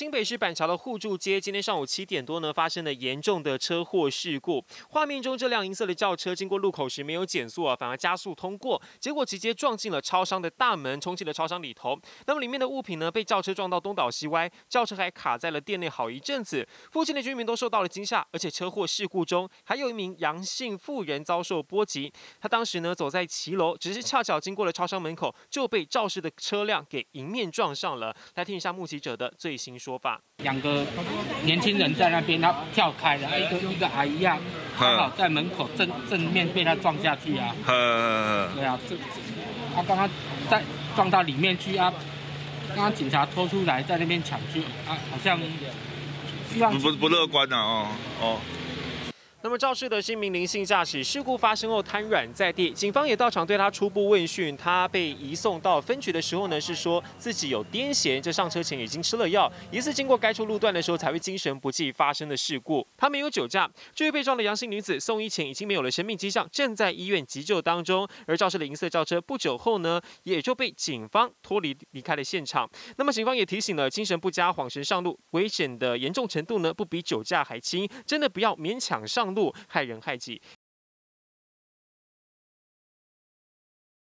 新北市板桥的互助街，今天上午七点多呢，发生了严重的车祸事故。画面中这辆银色的轿车经过路口时没有减速啊，反而加速通过，结果直接撞进了超商的大门，冲进了超商里头。那么里面的物品呢，被轿车撞到东倒西歪，轿车还卡在了店内好一阵子。附近的居民都受到了惊吓，而且车祸事故中还有一名阳性妇人遭受波及。他当时呢走在骑楼，只是恰巧经过了超商门口，就被肇事的车辆给迎面撞上了。来听一下目击者的最新说。说法，两个年轻人在那边，他跳开了，一个一个阿姨啊，刚好在门口正正面被他撞下去啊。对啊，这他刚刚在撞到里面去啊，刚刚警察拖出来在那边抢救啊，好像不不乐观啊哦哦。那么肇事的是一名灵性驾驶，事故发生后瘫软在地，警方也到场对他初步问讯。他被移送到分局的时候呢，是说自己有癫痫，这上车前已经吃了药，疑似经过该处路段的时候才会精神不济发生的事故。他没有酒驾。至于被撞的阳性女子送医前已经没有了生命迹象，正在医院急救当中。而肇事的银色轿车不久后呢，也就被警方脱离离开了现场。那么警方也提醒了，精神不佳、恍神上路，危险的严重程度呢，不比酒驾还轻，真的不要勉强上路害人害己。